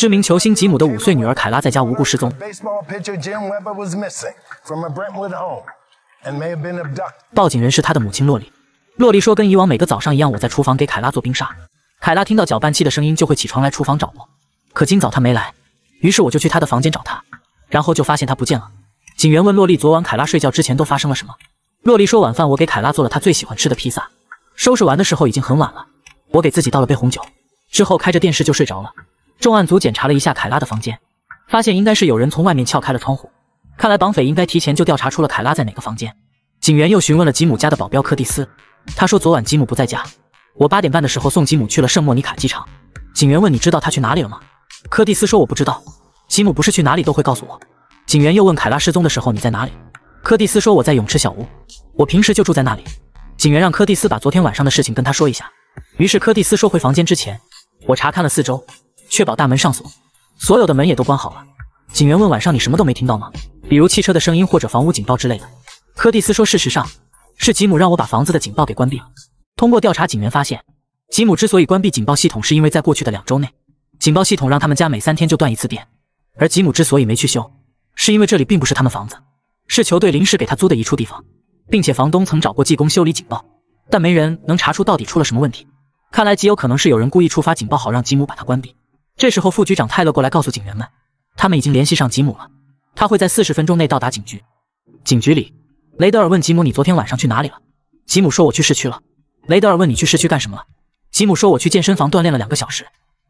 知名球星吉姆的五岁女儿凯拉在家无故失踪。报警人是他的母亲洛丽。洛丽说，跟以往每个早上一样，我在厨房给凯拉做冰沙。凯拉听到搅拌器的声音就会起床来厨房找我，可今早她没来，于是我就去她的房间找她，然后就发现她不见了。警员问洛丽，昨晚凯拉睡觉之前都发生了什么？洛丽说，晚饭我给凯拉做了她最喜欢吃的披萨，收拾完的时候已经很晚了，我给自己倒了杯红酒，之后开着电视就睡着了。重案组检查了一下凯拉的房间，发现应该是有人从外面撬开了窗户，看来绑匪应该提前就调查出了凯拉在哪个房间。警员又询问了吉姆家的保镖柯蒂斯，他说昨晚吉姆不在家。我八点半的时候送吉姆去了圣莫尼卡机场。警员问：“你知道他去哪里了吗？”柯蒂斯说：“我不知道。吉姆不是去哪里都会告诉我。”警员又问：“凯拉失踪的时候你在哪里？”柯蒂斯说：“我在泳池小屋，我平时就住在那里。”警员让柯蒂斯把昨天晚上的事情跟他说一下。于是柯蒂斯说：“回房间之前，我查看了四周，确保大门上锁，所有的门也都关好了。”警员问：“晚上你什么都没听到吗？比如汽车的声音或者房屋警报之类的？”柯蒂斯说：“事实上，是吉姆让我把房子的警报给关闭了。”通过调查，警员发现，吉姆之所以关闭警报系统，是因为在过去的两周内，警报系统让他们家每三天就断一次电。而吉姆之所以没去修，是因为这里并不是他们房子，是球队临时给他租的一处地方，并且房东曾找过技工修理警报，但没人能查出到底出了什么问题。看来极有可能是有人故意触发警报，好让吉姆把它关闭。这时候，副局长泰勒过来告诉警员们，他们已经联系上吉姆了，他会在四十分钟内到达警局。警局里，雷德尔问吉姆：“你昨天晚上去哪里了？”吉姆说：“我去市区了。”雷德尔问：“你去市区干什么了？”吉姆说：“我去健身房锻炼了两个小时，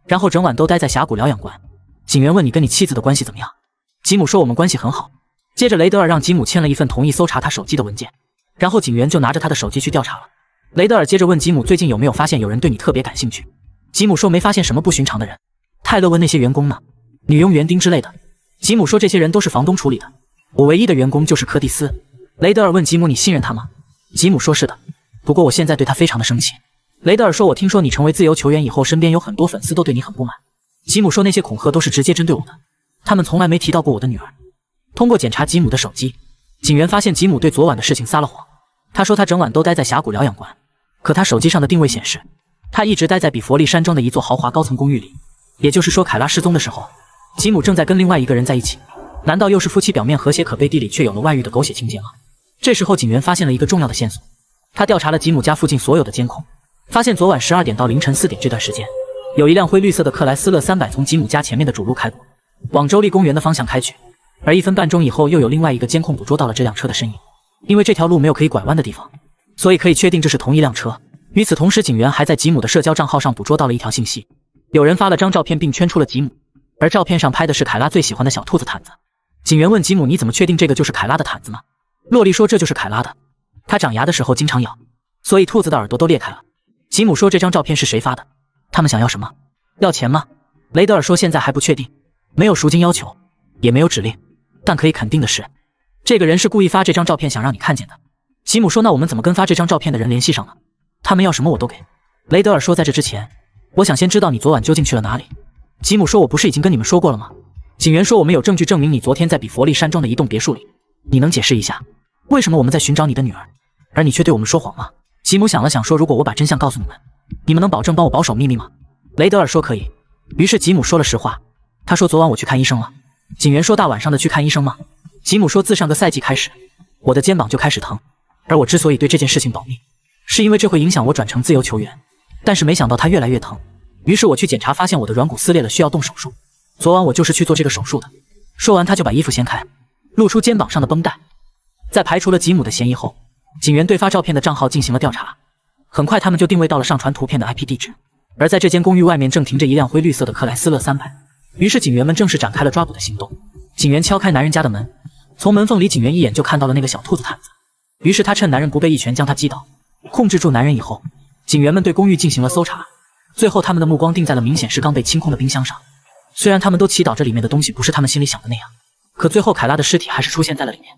然后整晚都待在峡谷疗养馆。”警员问：“你跟你妻子的关系怎么样？”吉姆说：“我们关系很好。”接着，雷德尔让吉姆签了一份同意搜查他手机的文件，然后警员就拿着他的手机去调查了。雷德尔接着问吉姆：“最近有没有发现有人对你特别感兴趣？”吉姆说：“没发现什么不寻常的人。”泰勒问：“那些员工呢？女佣、园丁之类的？”吉姆说：“这些人都是房东处理的，我唯一的员工就是柯蒂斯。”雷德尔问吉姆：“你信任他吗？”吉姆说：“是的。”不过我现在对他非常的生气。雷德尔说：“我听说你成为自由球员以后，身边有很多粉丝都对你很不满。”吉姆说：“那些恐吓都是直接针对我的，他们从来没提到过我的女儿。”通过检查吉姆的手机，警员发现吉姆对昨晚的事情撒了谎。他说他整晚都待在峡谷疗养馆，可他手机上的定位显示，他一直待在比佛利山庄的一座豪华高层公寓里。也就是说，凯拉失踪的时候，吉姆正在跟另外一个人在一起。难道又是夫妻表面和谐，可背地里却有了外遇的狗血情节吗？这时候，警员发现了一个重要的线索。他调查了吉姆家附近所有的监控，发现昨晚十二点到凌晨四点这段时间，有一辆灰绿色的克莱斯勒三百从吉姆家前面的主路开过，往州立公园的方向开去。而一分半钟以后，又有另外一个监控捕捉到了这辆车的身影。因为这条路没有可以拐弯的地方，所以可以确定这是同一辆车。与此同时，警员还在吉姆的社交账号上捕捉到了一条信息，有人发了张照片并圈出了吉姆，而照片上拍的是凯拉最喜欢的小兔子毯子。警员问吉姆：“你怎么确定这个就是凯拉的毯子呢？”洛丽说：“这就是凯拉的。”他长牙的时候经常咬，所以兔子的耳朵都裂开了。吉姆说：“这张照片是谁发的？他们想要什么？要钱吗？”雷德尔说：“现在还不确定，没有赎金要求，也没有指令，但可以肯定的是，这个人是故意发这张照片想让你看见的。”吉姆说：“那我们怎么跟发这张照片的人联系上呢？他们要什么我都给。”雷德尔说：“在这之前，我想先知道你昨晚究竟去了哪里。”吉姆说：“我不是已经跟你们说过了吗？”警员说：“我们有证据证明你昨天在比佛利山庄的一栋别墅里，你能解释一下为什么我们在寻找你的女儿？”而你却对我们说谎吗？吉姆想了想，说：“如果我把真相告诉你们，你们能保证帮我保守秘密吗？”雷德尔说：“可以。”于是吉姆说了实话。他说：“昨晚我去看医生了。”警员说：“大晚上的去看医生吗？”吉姆说：“自上个赛季开始，我的肩膀就开始疼，而我之所以对这件事情保密，是因为这会影响我转成自由球员。但是没想到它越来越疼，于是我去检查，发现我的软骨撕裂了，需要动手术。昨晚我就是去做这个手术的。”说完，他就把衣服掀开，露出肩膀上的绷带。在排除了吉姆的嫌疑后。警员对发照片的账号进行了调查，很快他们就定位到了上传图片的 IP 地址。而在这间公寓外面正停着一辆灰绿色的克莱斯勒三百，于是警员们正式展开了抓捕的行动。警员敲开男人家的门，从门缝里，警员一眼就看到了那个小兔子毯子。于是他趁男人不备，一拳将他击倒，控制住男人以后，警员们对公寓进行了搜查。最后，他们的目光定在了明显是刚被清空的冰箱上。虽然他们都祈祷这里面的东西不是他们心里想的那样，可最后凯拉的尸体还是出现在了里面。